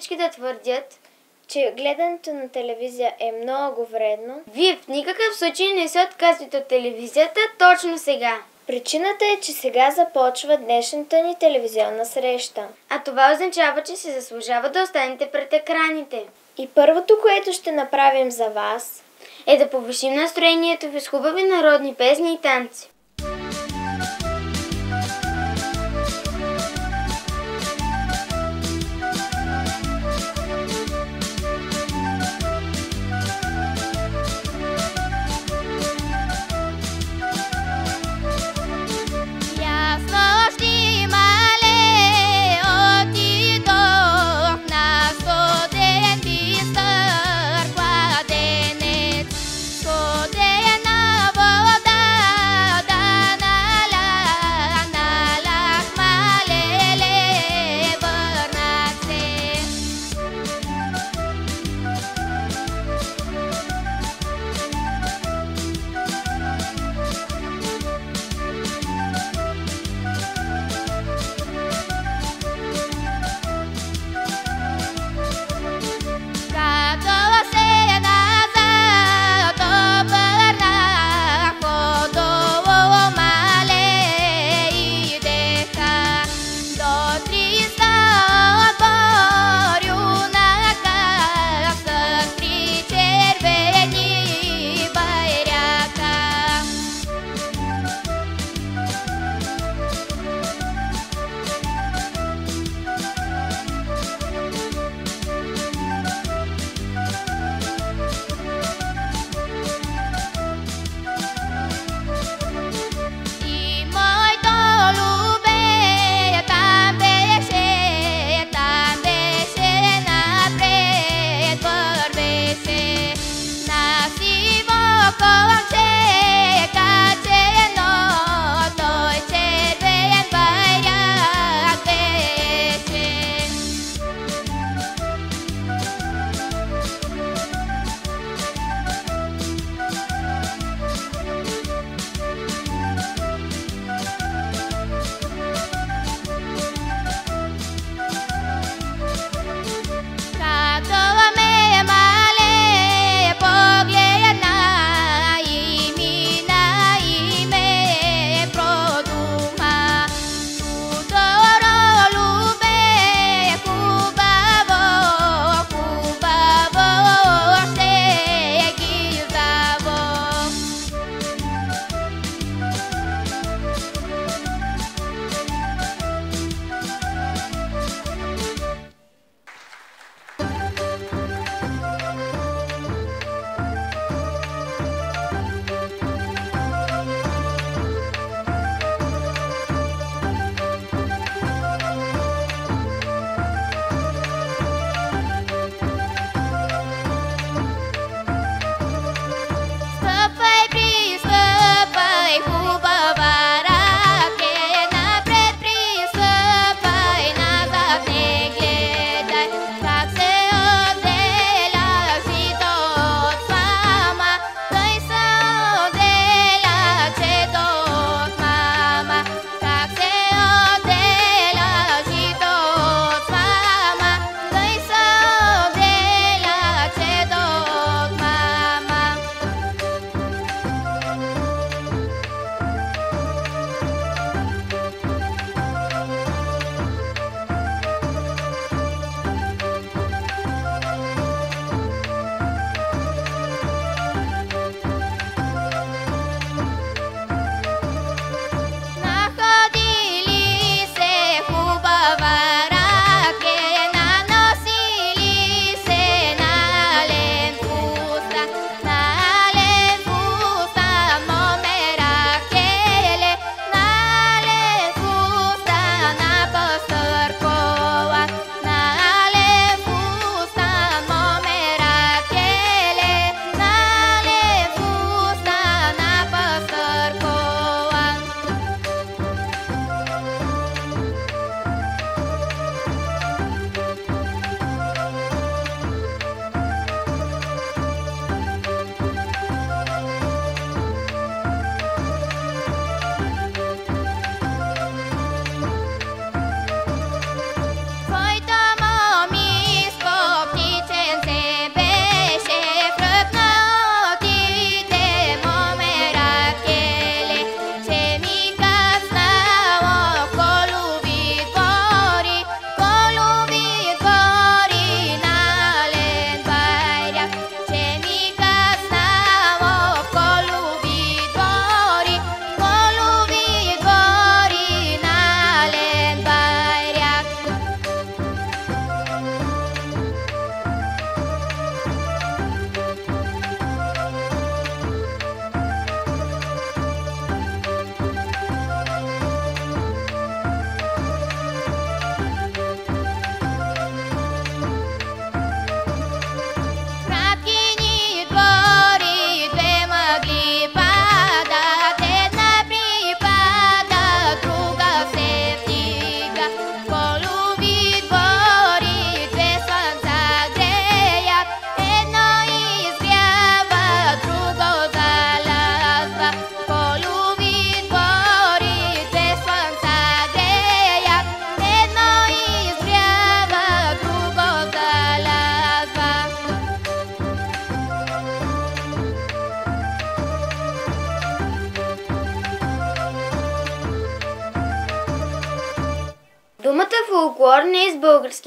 всички да твърдят, че гледането на телевизия е много вредно, вие в никакъв случай не се отказвате от телевизията точно сега. Причината е, че сега започва днешната ни телевизионна среща. А това означава, че се заслужава да останете пред екраните. И първото, което ще направим за вас, е да повишим настроението ви с хубави народни песни и танци.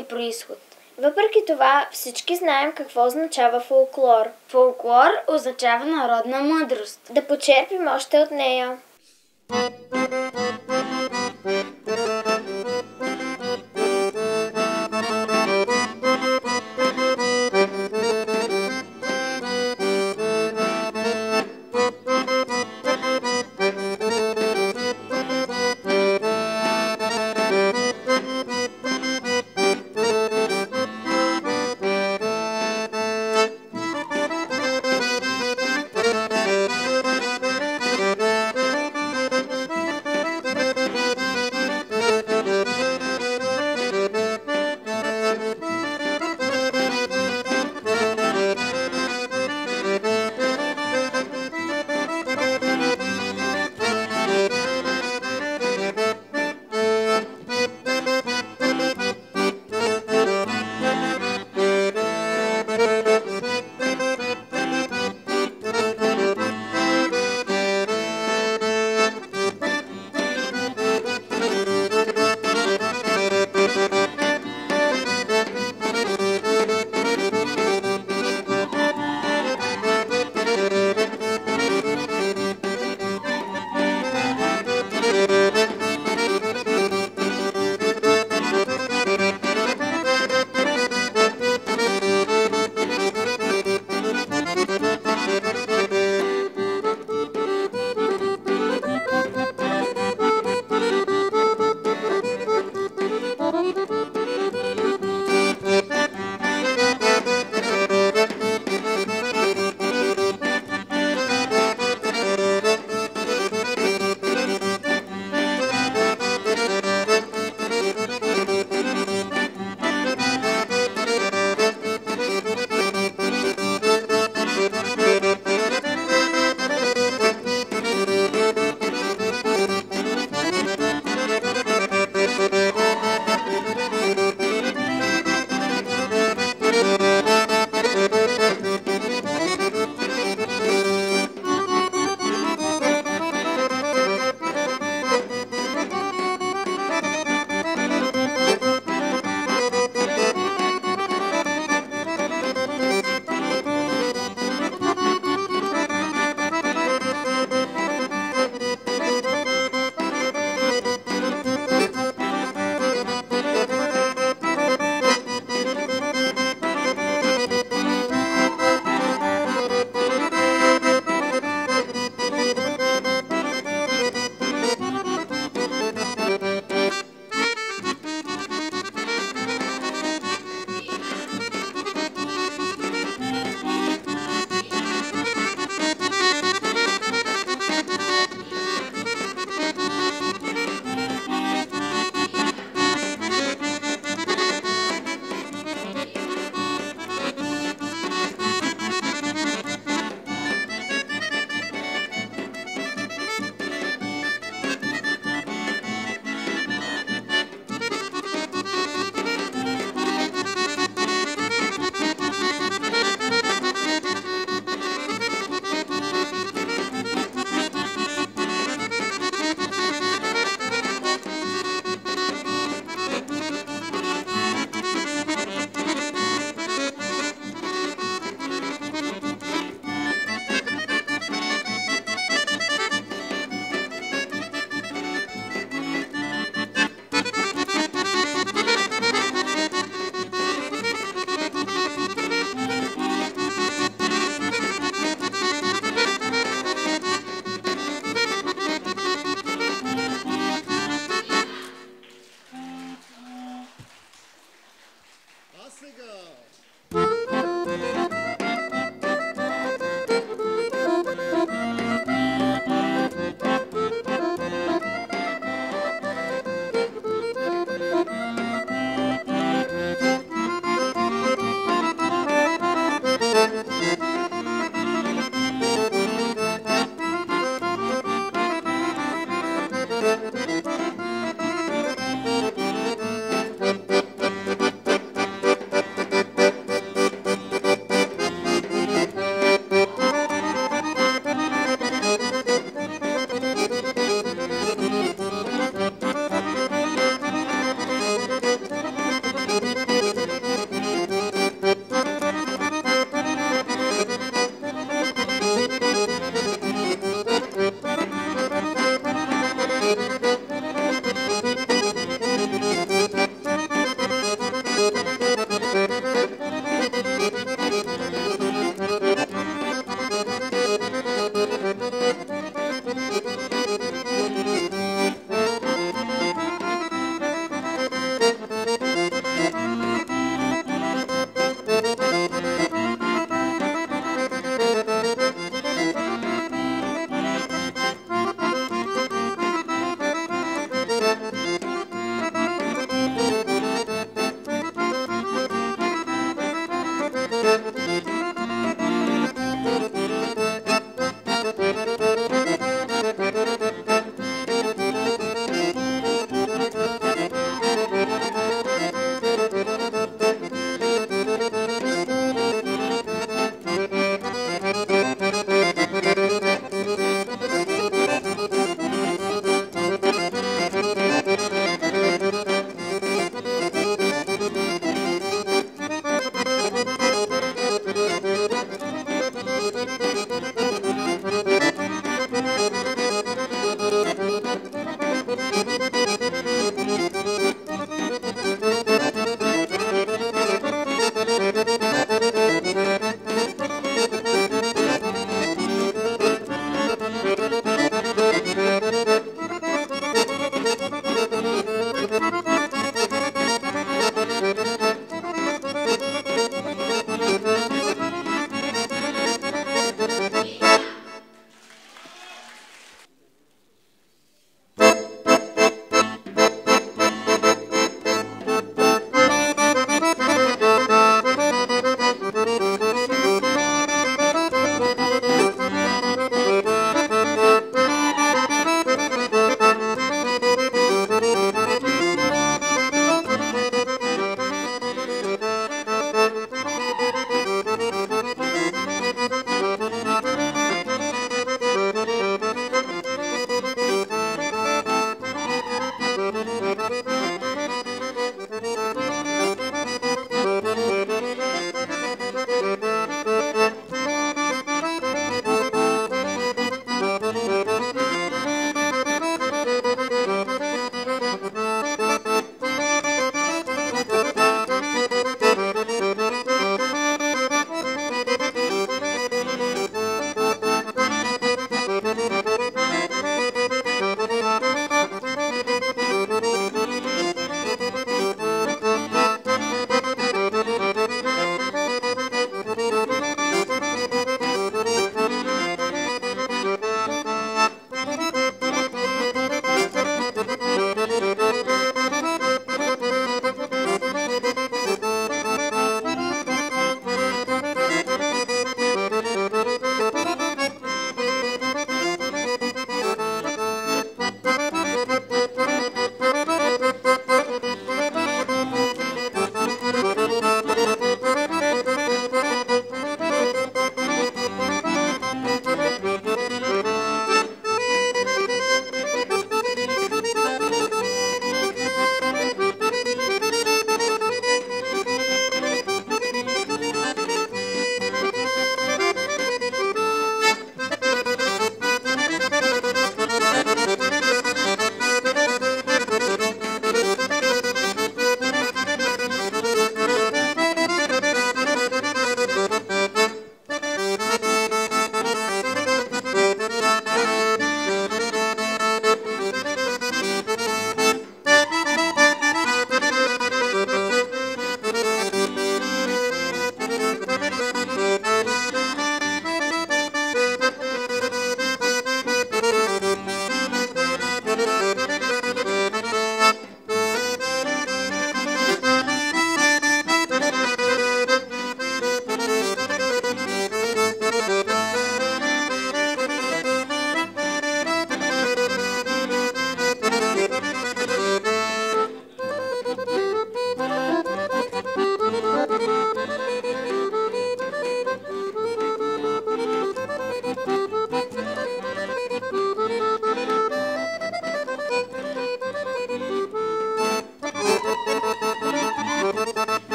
Български происход. Въпреки това, всички знаем какво означава фолклор. Фолклор означава народна мъдрост. Да почерпим още от нея.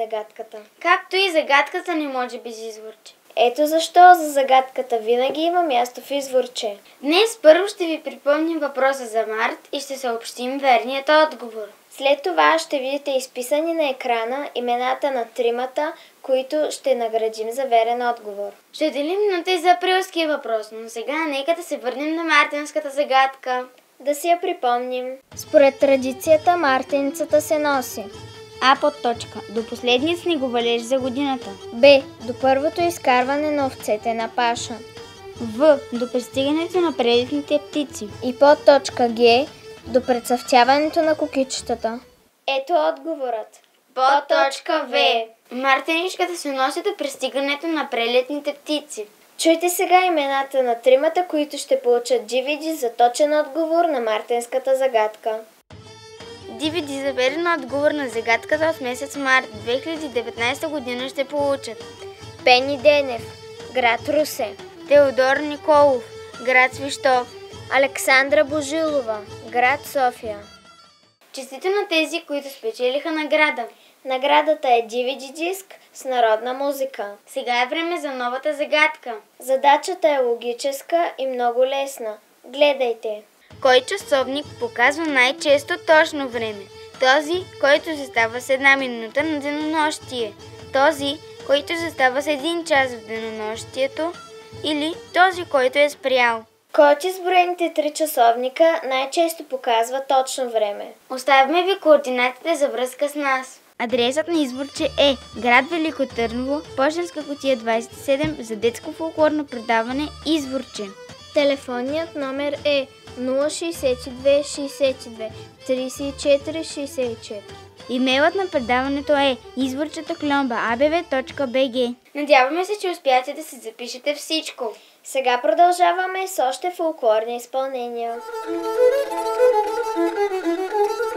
Загадката. Както и загадката не може без изворче. Ето защо за загадката винаги има място в изворче. Днес първо ще ви припомним въпроса за Март и ще съобщим верният отговор. След това ще видите изписани на екрана имената на тримата, които ще наградим за верен отговор. Ще делим минута и за априлския въпрос, но сега нека да се върнем на мартинската загадка. Да си я припомним. Според традицията мартеницата се носи. А под точка. До последния снеговалеж за годината. Б. До първото изкарване на овцете на паша. В. До пристигането на прелетните птици. И под точка Г. До прецъфтяването на кукичетата. Ето отговорът. Под точка В. Мартиничката се носи до пристигането на прелетните птици. Чуйте сега имената на тримата, които ще получат DVD за точен отговор на мартинската загадка. DVD за верен отговор на загадката от месец март 2019 година ще получат Пени Денев, град Русе. Теодор Николов, град Свищов. Александра Божилова, град София. Честито на тези, които спечелиха награда. Наградата е DVD диск с народна музика. Сега е време за новата загадка. Задачата е логическа и много лесна. Гледайте! Кой часовник показва най-често точно време? Този, който застава с една минута на денонощие. Този, който застава с един час в денонощието. Или този, който е спрял. Кой от изброените три часовника най-често показва точно време? Оставяме ви координатите за връзка с нас. Адресът на изборче е град Велико Търново, почтенска котия 27 за детско фолклорно предаване Изворче. Телефонният номер е 062 62 34 64. Имейлът на предаването е изборчетокломба.abv.bg Надяваме се, че успяете да си запишете всичко. Сега продължаваме с още фолклорни изпълнения. Предстои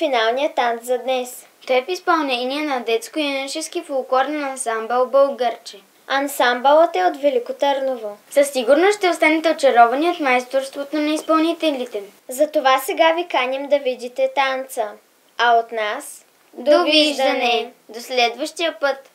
финалния танц за днес. Той е в изпълнение на детско-юношески фолклорен ансамбъл Българче. Ансамбълът е от Велико Търново. Със сигурност ще останете очаровани от майсторството на изпълнителите. Затова сега ви каним да видите танца. А от нас... Довиждане! До следващия път!